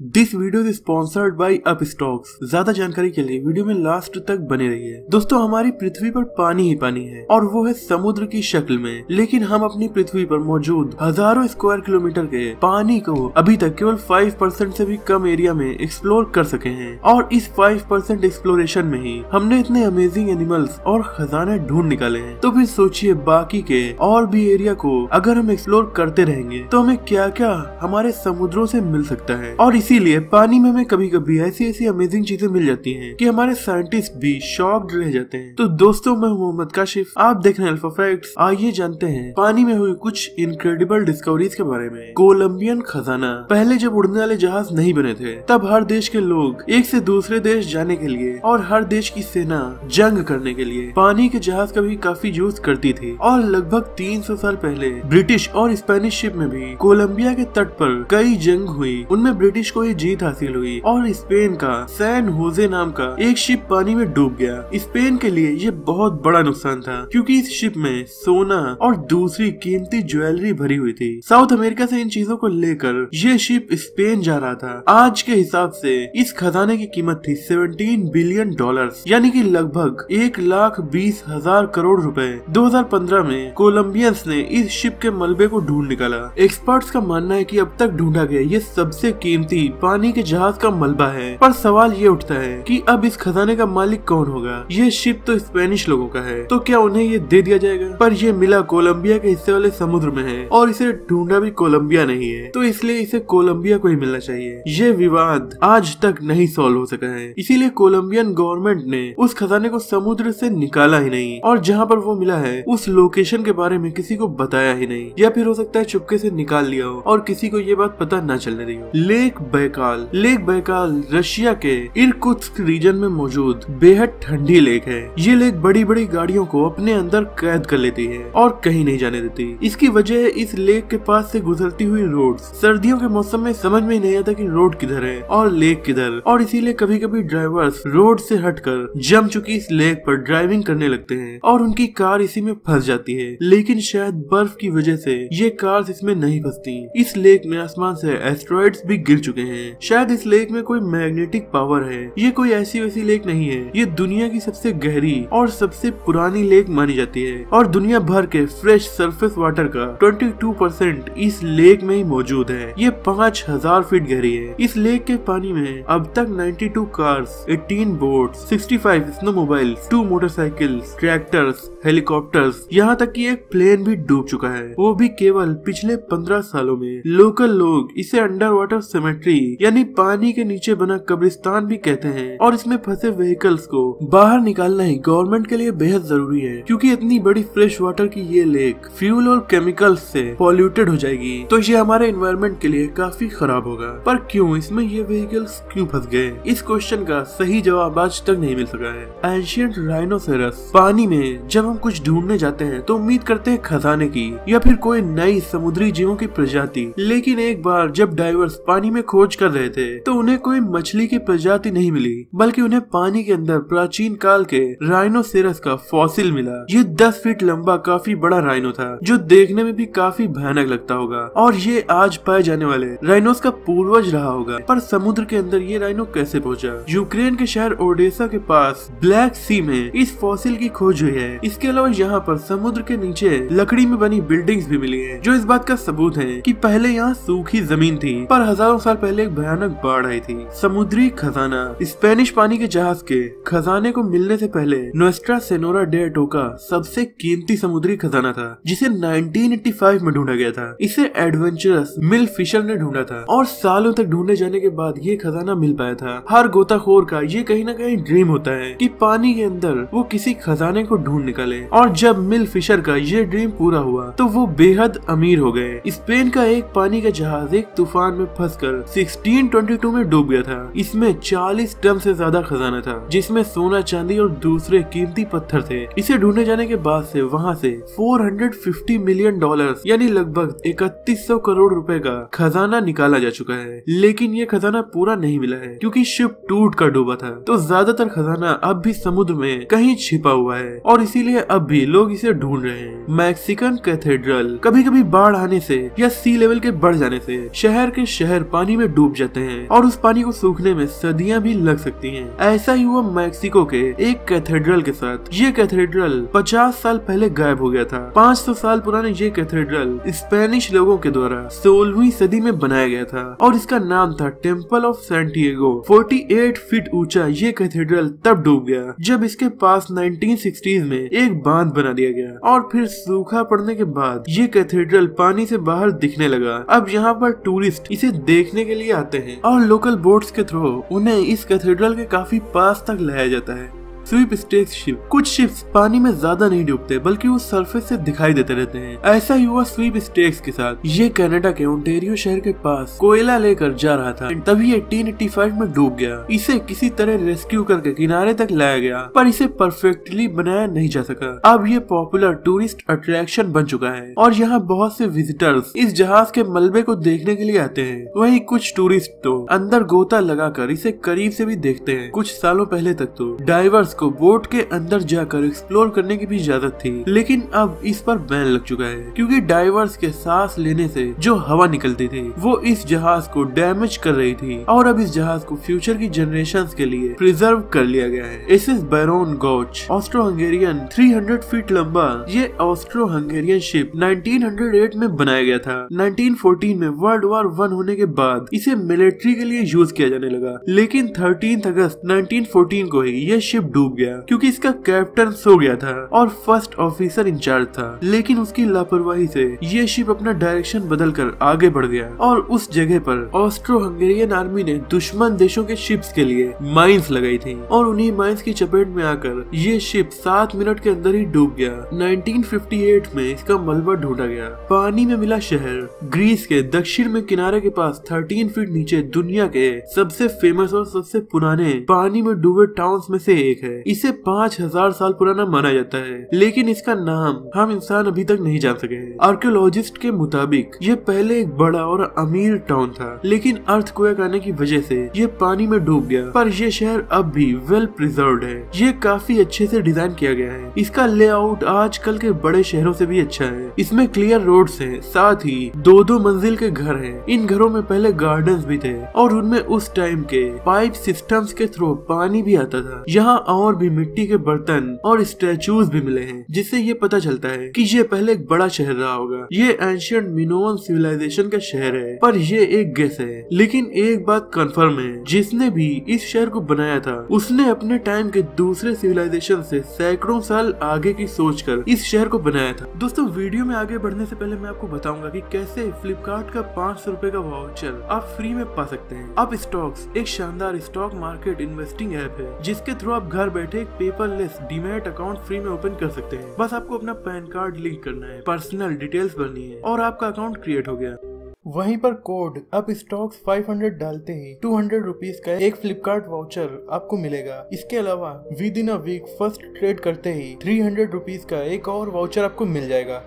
This video is sponsored by Upstox ज़्यादा जानकारी के लिए वीडियो में लास्ट तक बने रहिए। दोस्तों, हमारी पृथ्वी पर पानी ही पानी है, और वो है समुद्र की शक्ल में। लेकिन हम अपनी पृथ्वी पर मौजूद हज़ारों स्क्वायर किलोमीटर के पानी को अभी तक केवल फाइव परसेंट ऐसी भी कम एरिया में एक्सप्लोर कर सके हैं। और इस फाइव परसेंट एक्सप्लोरेशन में ही हमने इतने अमेजिंग एनिमल्स और खजाने ढूंढ निकाले हैं। तो फिर सोचिए बाकी के और भी एरिया को अगर हम एक्सप्लोर करते रहेंगे तो हमें क्या क्या हमारे समुद्रों ऐसी मिल सकता है। और इसीलिए पानी में हमें कभी कभी ऐसी ऐसी अमेजिंग चीज़ें मिल जाती हैं कि हमारे साइंटिस्ट भी शॉक्ड रह जाते हैं। तो दोस्तों, मैं हूँ मोहम्मद काशिफ। आप देख रहे हैं अल्फ़ा फैक्ट्स आइए जानते हैं पानी में हुई कुछ इनक्रेडिबल डिस्कवरीज के बारे में। कोलम्बियन खजाना। पहले जब उड़ने वाले जहाज़ नहीं बने थे, तब हर देश के लोग एक से दूसरे देश जाने के लिए और हर देश की सेना जंग करने के लिए पानी के जहाज़ का भी काफ़ी यूज़ करती थी। और लगभग 300 साल पहले ब्रिटिश और स्पेनिश शिप में भी कोलंबिया के तट पर कई जंग हुई। उनमें ब्रिटिश को ही जीत हासिल हुई और स्पेन का सैन होजे नाम का एक शिप पानी में डूब गया। स्पेन के लिए ये बहुत बड़ा नुकसान था, क्योंकि इस शिप में सोना और दूसरी कीमती ज्वेलरी भरी हुई थी। साउथ अमेरिका से इन चीज़ों को लेकर ये शिप स्पेन जा रहा था। आज के हिसाब से इस खजाने की कीमत थी 17 बिलियन डॉलर्स, यानी कि लगभग एक लाख बीस हज़ार करोड़ रुपए। 2015 में कोलंबियंस ने इस शिप के मलबे को ढूंढ निकाला। एक्सपर्ट्स का मानना है कि अब तक ढूंढा गया ये सबसे कीमती पानी के जहाज़ का मलबा है, पर सवाल ये उठता है कि अब इस खजाने का मालिक कौन होगा? ये शिप तो स्पेनिश लोगों का है तो क्या उन्हें ये दे दिया जाएगा? पर ये मिला कोलंबिया के हिस्से वाले समुद्र में है, और इसे ढूंढा भी कोलंबिया नहीं है तो इसलिए इसे कोलंबिया को ही मिलना चाहिए। ये विवाद आज तक नहीं सॉल्व हो सका है। इसीलिए कोलंबियन गवर्नमेंट ने उस खजाने को समुद्र से निकाला ही नहीं, और जहाँ पर वो मिला है, उस लोकेशन के बारे में किसी को बताया ही नहीं, या फिर हो सकता है चुपके से निकाल लिया हो, और किसी को ये बात पता न चलने दी हो lake Baikal lake Baikal Russia के इरकुत्स्क रीजन में मौजूद बेहद ठंडी लेक है। ये लेक बड़ी बड़ी गाड़ियों को अपने अंदर कैद कर लेती है और कहीं नहीं जाने देती। इसकी वजह इस लेक के पास से गुजरती हुई रोड सर्दियों के मौसम में समझ में नहीं आता कि रोड किधर है और लेक किधर। और इसीलिए कभी कभी ड्राइवर्स रोड से हटकर जम चुकी इस लेक पर ड्राइविंग करने लगते हैं और उनकी कार इसी में फंस जाती है। लेकिन शायद बर्फ़ की वजह से ये कार इसमें नहीं फंसती। इस लेक में आसमान से एस्ट्रॉइड्स भी गिर चुके हैं शायद इस लेक में कोई मैग्नेटिक पावर है। ये कोई ऐसी वैसी लेक नहीं है। ये दुनिया की सबसे गहरी और सबसे पुरानी लेक मानी जाती है। और दुनिया भर के फ्रेश सरफेस वाटर का 22 परसेंट इस लेक में ही मौजूद है। ये पाँच हज़ार फीट गहरी है। इस लेक के पानी में अब तक 92 cars 18 boat 65 snowmobile two motorcycle tractors helicopters यहाँ तक कि एक प्लेन भी डूब चुका है। वो भी केवल पिछले पंद्रह सालों में। लोकल लोग इसे अंडर वाटर यानी पानी के नीचे बना कब्रिस्तान भी कहते हैं। और इसमें फंसे व्हीकल्स को बाहर निकालना ही गवर्नमेंट के लिए बेहद ज़रूरी है, क्योंकि इतनी बड़ी फ्रेश वाटर की ये लेक फ्यूल और केमिकल्स से पॉल्यूटेड हो जाएगी। तो ये हमारे इन्वायरमेंट के लिए काफ़ी खराब होगा। पर क्यों इसमें ये व्हीकल्स क्यों फंस गए? इस क्वेश्चन का सही जवाब आज तक नहीं मिल सका है। एंशियंट राइनोसेरस पानी में जब हम कुछ ढूँढने जाते हैं तो उम्मीद करते हैं खजाने की, या फिर कोई नई समुद्री जीवों की प्रजाति। लेकिन एक बार जब डाइवर्स पानी में खोज कर रहे थे तो उन्हें कोई मछली की प्रजाति नहीं मिली, बल्कि उन्हें पानी के अंदर प्राचीन काल के राइनोसेरस का फॉसिल मिला। ये दस फीट लंबा काफ़ी बड़ा राइनो था, जो देखने में भी काफ़ी भयानक लगता होगा। और ये आज पाए जाने वाले राइनोस का पूर्वज रहा होगा। पर समुद्र के अंदर ये राइनो कैसे पहुँचा? यूक्रेन के शहर ओडेसा के पास ब्लैक सी में इस फॉसिल की खोज हुई है। इसके अलावा यहाँ पर समुद्र के नीचे लकड़ी में बनी बिल्डिंग्स भी मिली है, जो इस बात का सबूत है कि पहले यहाँ सूखी ज़मीन थी, पर हज़ारों साल पहले एक भयानक बाढ़ आई थी। समुद्री खजाना। स्पेनिश पानी के जहाज़ के खजाने को मिलने से पहले नोस्ट्रा सेनोरा डे टोका सबसे कीमती समुद्री खजाना था, जिसे 1985 में ढूंढा गया था। इसे एडवेंचरस मिल फिशर ने ढूंढा था और सालों तक ढूंढे जाने के बाद ये खजाना मिल पाया था। हर गोताखोर का ये कहीं ना कहीं ड्रीम होता है कि पानी के अंदर वो किसी खजाने को ढूंढ निकाले और जब मिल फिशर का ये ड्रीम पूरा हुआ तो वो बेहद अमीर हो गए। स्पेन का एक पानी का जहाज़ एक तूफ़ान में फंसकर 1622 में डूब गया था। इसमें 40 टन से ज़्यादा खजाना था, जिसमें सोना चांदी और दूसरे कीमती पत्थर थे। इसे ढूंढे जाने के बाद से वहाँ से 450 मिलियन डॉलर यानी लगभग 3100 करोड़ रुपए का खजाना निकाला जा चुका है। लेकिन ये खजाना पूरा नहीं मिला है, क्योंकि शिप टूट कर डूबा था। तो ज़्यादातर खजाना अब भी समुद्र में कहीं छिपा हुआ है, और इसीलिए अब भी लोग इसे ढूंढ रहे हैं। मैक्सिकन कैथेड्रल कभी कभी बाढ़ आने से या सी लेवल के बढ़ जाने से, शहर के शहर पानी में डूब जाते हैं और उस पानी को सूखने में सदियाँ भी लग सकती हैं। ऐसा ही हुआ मैक्सिको के एक कैथेड्रल के साथ। ये कैथेड्रल 50 साल पहले गायब हो गया था। 500 साल पुराने ये कैथेड्रल स्पेनिश लोगों के द्वारा सोलहवीं सदी में बनाया गया था और इसका नाम था टेंपल ऑफ़ सेंटिएगो। 48 फीट ऊँचा ये कैथेड्रल तब डूब गया, जब इसके पास 1960s में एक बाँध बना दिया गया और फिर सूखा पड़ने के बाद ये कैथेड्रल पानी से बाहर दिखने लगा। अब यहाँ पर टूरिस्ट इसे देखने के लिए आते हैं। और लोकल बोट्स के थ्रू उन्हें इस कैथेड्रल के काफ़ी पास तक लाया जाता है। Sweepstakes ship. कुछ शिप्स पानी में ज़्यादा नहीं डूबते, बल्कि वो सरफेस से दिखाई देते रहते हैं। ऐसा ही हुआ स्वीप स्टेक्स के साथ। ये कनाडा के ओंटेरियो शहर के पास कोयला लेकर जा रहा था। तभी एटीन में डूब गया। इसे किसी तरह रेस्क्यू करके किनारे तक लाया गया, पर इसे परफेक्टली बनाया नहीं जा सका। अब ये पॉपुलर टूरिस्ट अट्रैक्शन बन चुका है। और यहाँ बहुत से विजिटर्स इस जहाज़ के मलबे को देखने के लिए आते हैं। वही कुछ टूरिस्ट तो अंदर गोता लगाकर इसे करीब से भी देखते हैं, कुछ सालों पहले तक तो। डाइवर्स को बोट के अंदर जाकर एक्सप्लोर करने की भी इजाज़त थी। लेकिन अब इस पर बैन लग चुका है, क्योंकि डाइवर्स के सांस लेने से जो हवा निकलती थी, वो इस जहाज़ को डैमेज कर रही थी और अब इस जहाज़ को फ्यूचर की जनरेशन के लिए प्रिजर्व कर लिया गया है। S S Baron Gautsch Austro Hungarian 300 feet लंबा। ये ऑस्ट्रो हंगेरियन शिप 1908 में बनाया गया था। 1914 में वर्ल्ड वॉर वन होने के बाद इसे मिलिट्री के लिए यूज़ किया जाने लगा। लेकिन थर्टीन अगस्त 1914 को ही ये शिप डूब डूब गया, क्योंकि इसका कैप्टन सो गया था और फ़र्स्ट ऑफिसर इंचार्ज था। लेकिन उसकी लापरवाही से ये शिप अपना डायरेक्शन बदल कर आगे बढ़ गया और उस जगह पर ऑस्ट्रो हंगेरियन आर्मी ने दुश्मन देशों के शिप्स के लिए माइंस लगाई थी और उन्हीं माइंस की चपेट में आकर ये शिप सात मिनट के अंदर ही डूब गया। 1958 में इसका मलबा ढूंढा गया। पानी में मिला शहर। ग्रीस के दक्षिण में किनारे के पास 13 फीट नीचे दुनिया के सबसे फ़ेमस और सबसे पुराने पानी में डूबे टाउन्स में से एक है। इसे पाँच हज़ार साल पुराना माना जाता है। लेकिन इसका नाम हम इंसान अभी तक नहीं जान सके हैं। आर्कियोलॉजिस्ट के मुताबिक, ये पहले एक बड़ा और अमीर टाउन था। लेकिन अर्थ आने की वजह से ये पानी में डूब गया। पर यह शहर अब भी वेल प्रिजर्व है। ये काफ़ी अच्छे से डिज़ाइन किया गया है। इसका लेआउट आजकल के बड़े शहरों से भी अच्छा है। इसमें क्लियर रोड है, साथ ही दो दो मंजिल के घर हैं। इन घरों में पहले गार्डन भी थे और उनमें उस टाइम के पाइप सिस्टम्स के थ्रू पानी भी आता था। यहाँ और भी मिट्टी के बर्तन और स्टेचूज भी मिले हैं, जिससे ये पता चलता है कि ये पहले एक बड़ा शहर रहा होगा। ये एंशियंट मिनोन सिविलाइजेशन का शहर है, पर ये एक गेस है। लेकिन एक बात कंफर्म है, जिसने भी इस शहर को बनाया था, उसने अपने टाइम के दूसरे सिविलाइजेशन से सैकड़ों साल आगे की सोच कर इस शहर को बनाया था। दोस्तों वीडियो में आगे बढ़ने से पहले मैं आपको बताऊँगा कि कैसे फ्लिपकार्ट का पाँच सौ रूपए का वाउचर आप फ्री में पा सकते हैं। अब स्टॉक्स एक शानदार स्टॉक मार्केट इन्वेस्टिंग ऐप है, जिसके थ्रू आप घर बैठे एक पेपरलेस डीमेट अकाउंट फ्री में ओपन कर सकते हैं। बस आपको अपना पैन कार्ड लिंक करना है पर्सनल डिटेल्स भरनी है और आपका अकाउंट क्रिएट हो गया। वहीं पर कोड अब स्टॉक्स 500 डालते ही टू हंड्रेड रुपीज़ का एक फ्लिपकार्ट वाउचर आपको मिलेगा। इसके अलावा within a week first trade करते ही थ्री हंड्रेड रुपीज़ का एक और वाउचर आपको मिल जाएगा।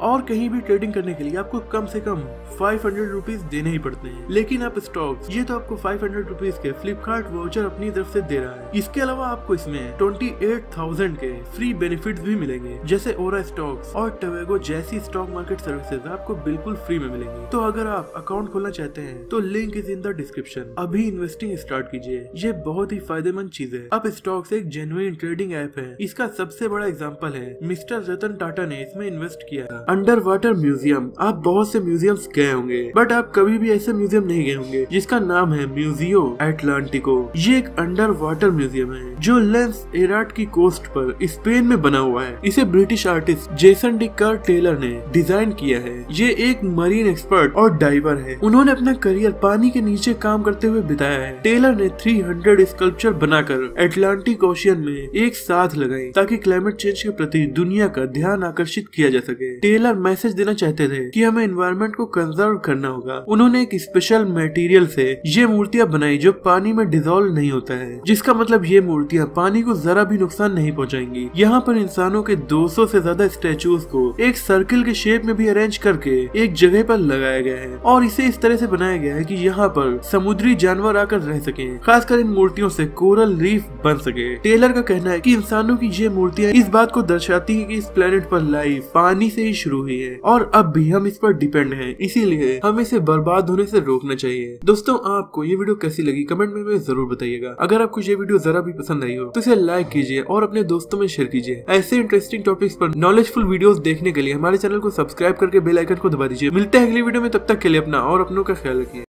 और कहीं भी ट्रेडिंग करने के लिए आपको कम से कम फाइव हंड्रेड रुपीज़ देने ही पड़ते हैं। लेकिन आप स्टॉक्स ये तो आपको फाइव हंड्रेड रुपीज़ के फ्लिपकार्ट वाउचर अपनी तरफ़ से दे रहा है। इसके अलावा आपको इसमें ट्वेंटी एट थाउज़ेंड के फ्री बेनिफिट भी मिलेंगे, जैसे ओरा स्टॉक्स और टवेगो जैसी स्टॉक मार्केट सर्विसेज़ आपको बिल्कुल फ्री में मिलेंगी। तो अगर आप अकाउंट खोलना चाहते हैं तो link is in the description अभी इन्वेस्टिंग स्टार्ट कीजिए। ये बहुत ही फ़ायदेमंद चीज़ है। अब स्टॉक्स एक जेनुइन ट्रेडिंग ऐप है। इसका सबसे बड़ा एग्ज़ाम्पल है, मिस्टर रतन टाटा ने इसमें इन्वेस्ट किया था। अंडर वाटर म्यूज़ियम आप बहुत से म्यूजियम्स गए होंगे बट आप कभी भी ऐसे म्यूज़ियम नहीं गए होंगे, जिसका नाम है म्यूजियो एटलांटिको ये एक अंडर वाटर म्यूज़ियम है, जो लेंस एराट की कोस्ट पर स्पेन में बना हुआ है। इसे British artist Jason deCaires Taylor ने डिज़ाइन किया है। ये एक मरीन एक्सपर्ट और डाइवर है। उन्होंने अपना करियर पानी के नीचे काम करते हुए बिताया है। टेलर ने 300 स्कल्पचर बनाकर एटलांटिक ओशियन में एक साथ लगाई ताकि क्लाइमेट चेंज के प्रति दुनिया का ध्यान आकर्षित किया जा सके। टेलर मैसेज देना चाहते थे कि हमें एनवायरमेंट को कंजर्व करना होगा। उन्होंने एक स्पेशल मटेरियल से ये मूर्तियाँ बनाई जो पानी में डिजोल्व नहीं होता है। जिसका मतलब ये मूर्तियाँ पानी को जरा भी नुकसान नहीं पहुँचाएँगी। यहाँ पर इंसानों के 200 से ज़्यादा स्टेचूज को एक सर्किल के शेप में भी अरेंज करके एक जगह पर लगाया गया है। और इसे इस तरह से बनाया गया है कि यहाँ पर समुद्री जानवर आकर रह सके, खासकर इन मूर्तियों से कोरल रीफ बन सके। टेलर का कहना है की इंसानों की ये मूर्तियाँ इस बात को दर्शाती है की इस प्लेनेट पर लाइफ पानी से ही शुरू हुई है। और अब भी हम इस पर डिपेंड है, इसीलिए हमें इसे बर्बाद होने से रोकना चाहिए। दोस्तों, आपको ये वीडियो कैसी लगी कमेंट में ज़रूर बताइएगा। अगर आपको ये वीडियो जरा भी पसंद आई हो तो इसे लाइक कीजिए और अपने दोस्तों में शेयर कीजिए। ऐसे इंटरेस्टिंग टॉपिक्स पर नॉलेजफुल वीडियोस देखने के लिए हमारे चैनल को सब्सक्राइब करके बेल आइकन को दबा दीजिए। मिलते हैं अगली वीडियो में, तब तक के लिए अपना और अपनों का ख्याल रखिए।